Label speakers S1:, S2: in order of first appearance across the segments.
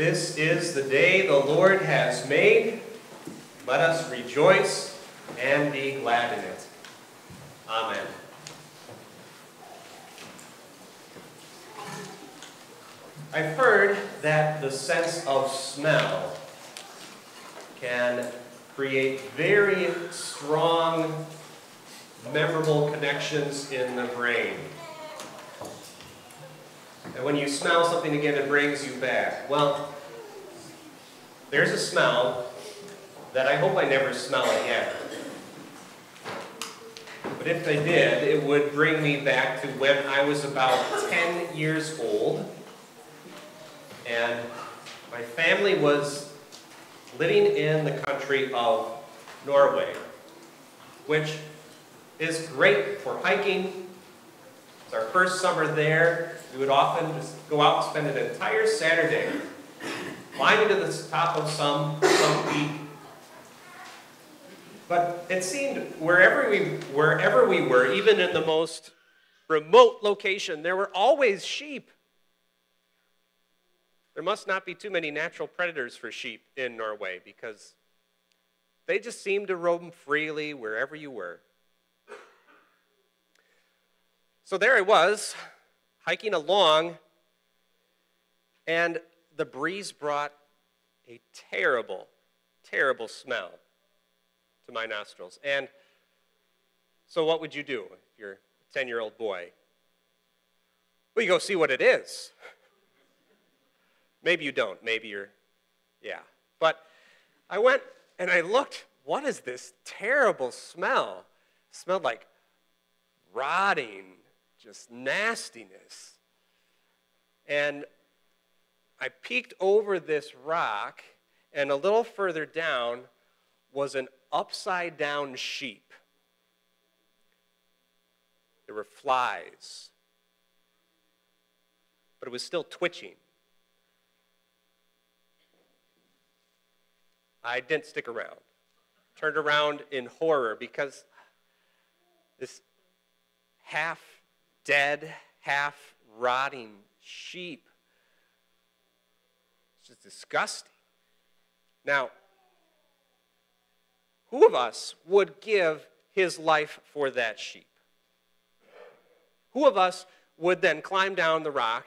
S1: This is the day the Lord has made. Let us rejoice and be glad in it. Amen. I've heard that the sense of smell can create very strong, memorable connections in the brain. And when you smell something again, it brings you back. Well, there's a smell that I hope I never smell again. But if I did, it would bring me back to when I was about 10 years old. And my family was living in the country of Norway, which is great for hiking. Our first summer there. We would often just go out and spend an entire Saturday climbing to the top of some, some peak. But it seemed wherever we, wherever we were, even in the most remote location, there were always sheep. There must not be too many natural predators for sheep in Norway because they just seemed to roam freely wherever you were. So there I was, hiking along, and the breeze brought a terrible, terrible smell to my nostrils. And so, what would you do if you're a 10 year old boy? Well, you go see what it is. Maybe you don't. Maybe you're, yeah. But I went and I looked. What is this terrible smell? It smelled like rotting, just nastiness. And I peeked over this rock, and a little further down was an upside down sheep. There were flies, but it was still twitching. I didn't stick around. Turned around in horror because this half dead, half rotting sheep. It's just disgusting. Now, who of us would give his life for that sheep? Who of us would then climb down the rock,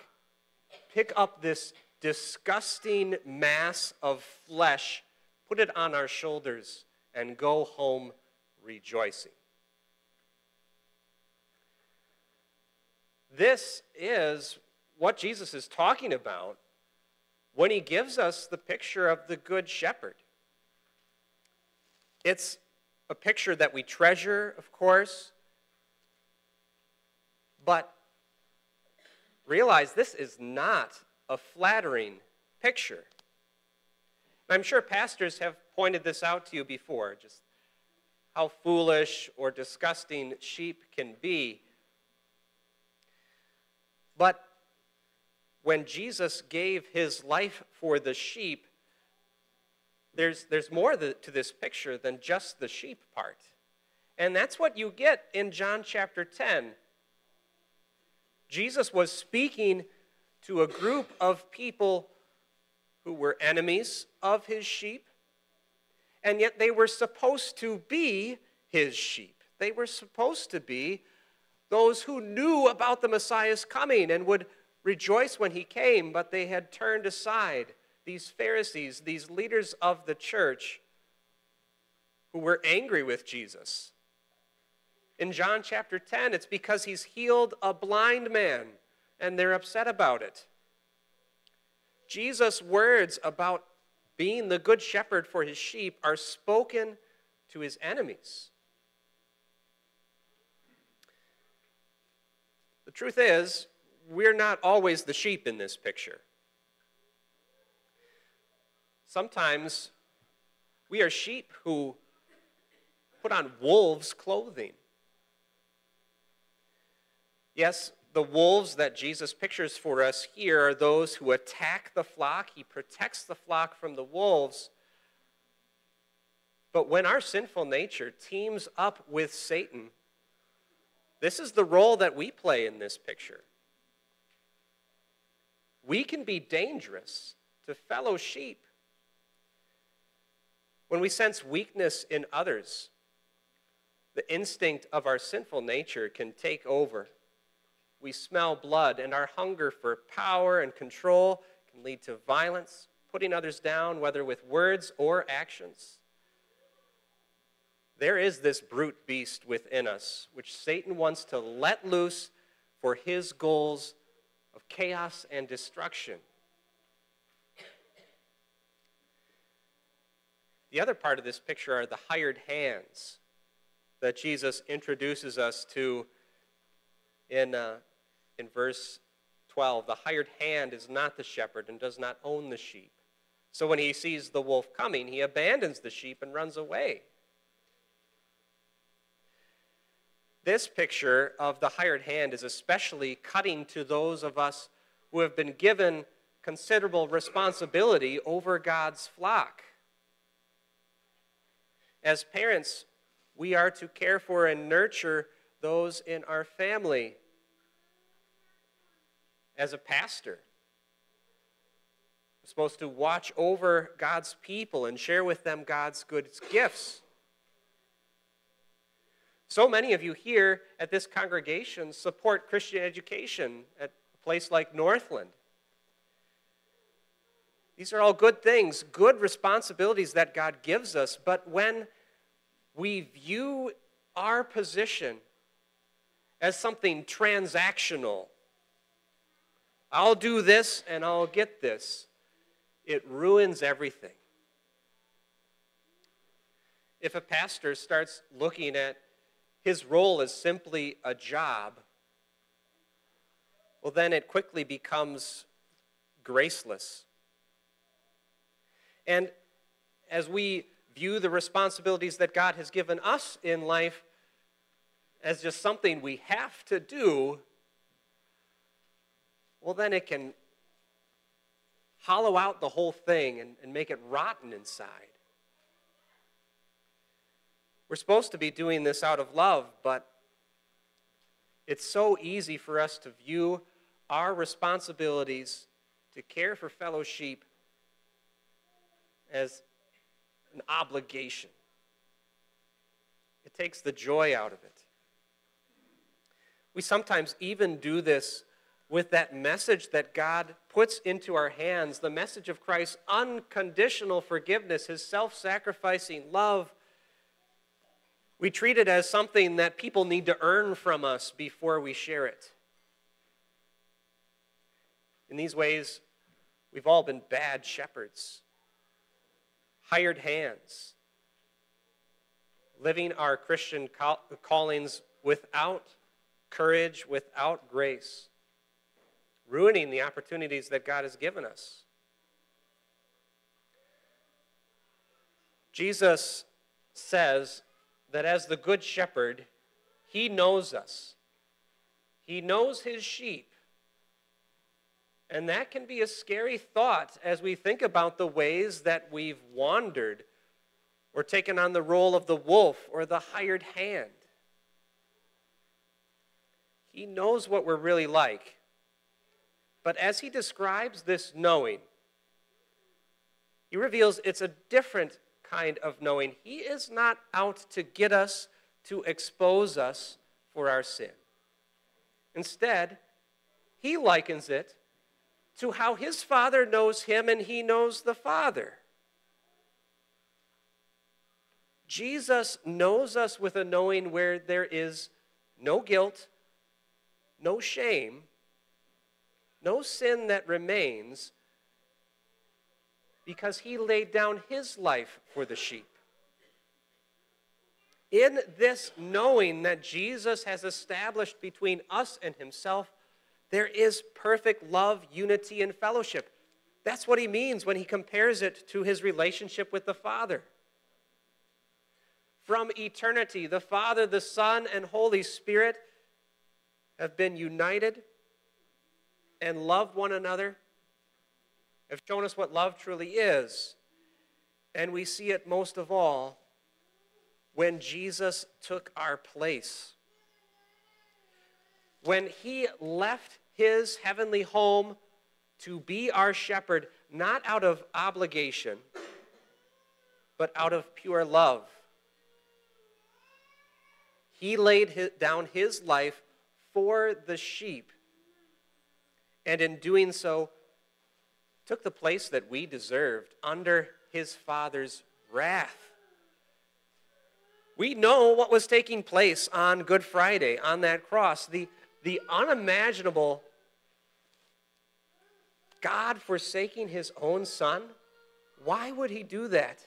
S1: pick up this disgusting mass of flesh, put it on our shoulders, and go home rejoicing? This is what Jesus is talking about when he gives us the picture of the Good Shepherd. It's a picture that we treasure, of course, but realize this is not a flattering picture. I'm sure pastors have pointed this out to you before, just how foolish or disgusting sheep can be. But when Jesus gave his life for the sheep, there's, there's more to this picture than just the sheep part. And that's what you get in John chapter 10. Jesus was speaking to a group of people who were enemies of his sheep, and yet they were supposed to be his sheep. They were supposed to be those who knew about the Messiah's coming and would rejoice when he came, but they had turned aside. These Pharisees, these leaders of the church, who were angry with Jesus. In John chapter 10, it's because he's healed a blind man, and they're upset about it. Jesus' words about being the good shepherd for his sheep are spoken to his enemies. The truth is, we're not always the sheep in this picture. Sometimes we are sheep who put on wolves' clothing. Yes, the wolves that Jesus pictures for us here are those who attack the flock. He protects the flock from the wolves. But when our sinful nature teams up with Satan, this is the role that we play in this picture. We can be dangerous to fellow sheep. When we sense weakness in others, the instinct of our sinful nature can take over. We smell blood, and our hunger for power and control can lead to violence, putting others down, whether with words or actions. There is this brute beast within us, which Satan wants to let loose for his goals of chaos and destruction. The other part of this picture are the hired hands that Jesus introduces us to in, uh, in verse 12. The hired hand is not the shepherd and does not own the sheep. So when he sees the wolf coming, he abandons the sheep and runs away. This picture of the hired hand is especially cutting to those of us who have been given considerable responsibility over God's flock. As parents, we are to care for and nurture those in our family. As a pastor, I'm supposed to watch over God's people and share with them God's good gifts. So many of you here at this congregation support Christian education at a place like Northland. These are all good things, good responsibilities that God gives us. But when we view our position as something transactional, I'll do this and I'll get this, it ruins everything. If a pastor starts looking at his role is simply a job, well, then it quickly becomes graceless. And as we view the responsibilities that God has given us in life as just something we have to do, well, then it can hollow out the whole thing and, and make it rotten inside. We're supposed to be doing this out of love, but it's so easy for us to view our responsibilities to care for fellow sheep as an obligation. It takes the joy out of it. We sometimes even do this with that message that God puts into our hands the message of Christ's unconditional forgiveness, his self sacrificing love. We treat it as something that people need to earn from us before we share it. In these ways, we've all been bad shepherds hired hands, living our Christian callings without courage, without grace, ruining the opportunities that God has given us. Jesus says that as the Good Shepherd, he knows us. He knows his sheep. And that can be a scary thought as we think about the ways that we've wandered or taken on the role of the wolf or the hired hand. He knows what we're really like. But as he describes this knowing, he reveals it's a different kind of knowing. He is not out to get us, to expose us for our sin. Instead, he likens it to how his Father knows him and he knows the Father. Jesus knows us with a knowing where there is no guilt, no shame, no sin that remains, because he laid down his life for the sheep. In this knowing that Jesus has established between us and himself, there is perfect love, unity, and fellowship. That's what he means when he compares it to his relationship with the Father. From eternity, the Father, the Son, and Holy Spirit have been united and loved one another, have shown us what love truly is. And we see it most of all when Jesus took our place. When he left his heavenly home to be our shepherd, not out of obligation, but out of pure love. He laid down his life for the sheep, and in doing so, took the place that we deserved under his Father's wrath. We know what was taking place on Good Friday on that cross. The, the unimaginable God forsaking his own son? Why would he do that?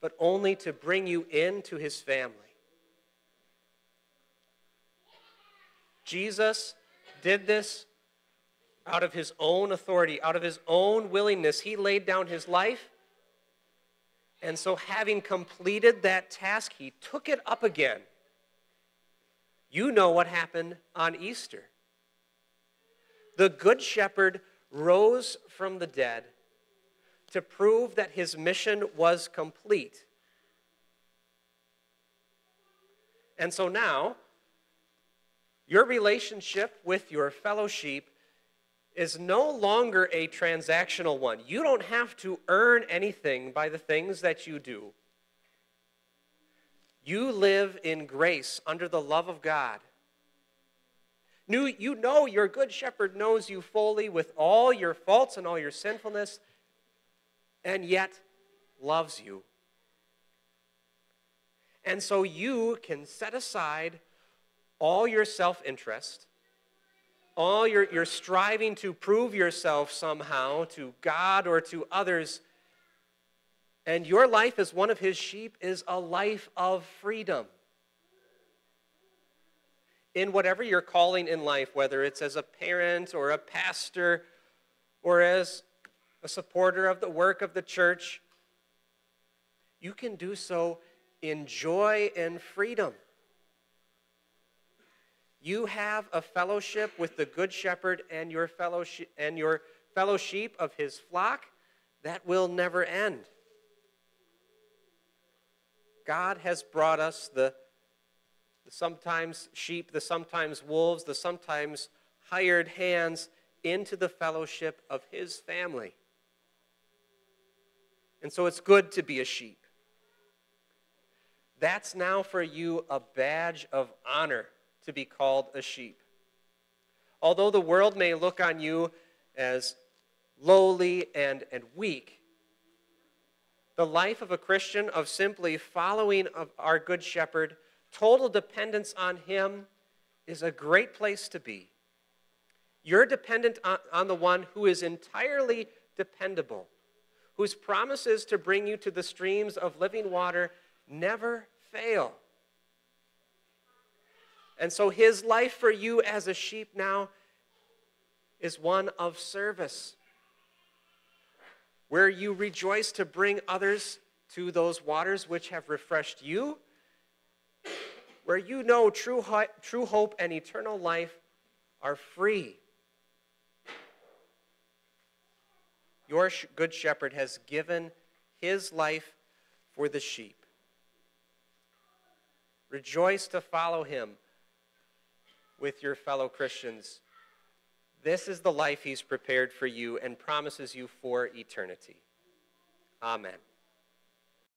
S1: But only to bring you into his family. Jesus did this out of his own authority, out of his own willingness. He laid down his life. And so, having completed that task, he took it up again. You know what happened on Easter. The Good Shepherd rose from the dead to prove that his mission was complete. And so now, your relationship with your fellow sheep is no longer a transactional one. You don't have to earn anything by the things that you do. You live in grace under the love of God. You know your good shepherd knows you fully with all your faults and all your sinfulness, and yet loves you. And so you can set aside all your self interest, all your, your striving to prove yourself somehow to God or to others, and your life as one of his sheep is a life of freedom in whatever your calling in life, whether it's as a parent or a pastor or as a supporter of the work of the church, you can do so in joy and freedom. You have a fellowship with the good shepherd and your fellow and your fellow sheep of his flock that will never end. God has brought us the the sometimes sheep, the sometimes wolves, the sometimes hired hands into the fellowship of his family. And so it's good to be a sheep. That's now for you a badge of honor to be called a sheep. Although the world may look on you as lowly and, and weak, the life of a Christian, of simply following of our Good Shepherd, Total dependence on Him is a great place to be. You're dependent on, on, the one who is entirely dependable, whose promises to bring you to the streams of living water never fail. And so his life for you as a sheep now is one of service, where you rejoice to bring others to those waters which have refreshed you where you know true, true hope and eternal life are free. Your good shepherd has given his life for the sheep. Rejoice to follow him with your fellow Christians. This is the life he's prepared for you and promises you for eternity. Amen.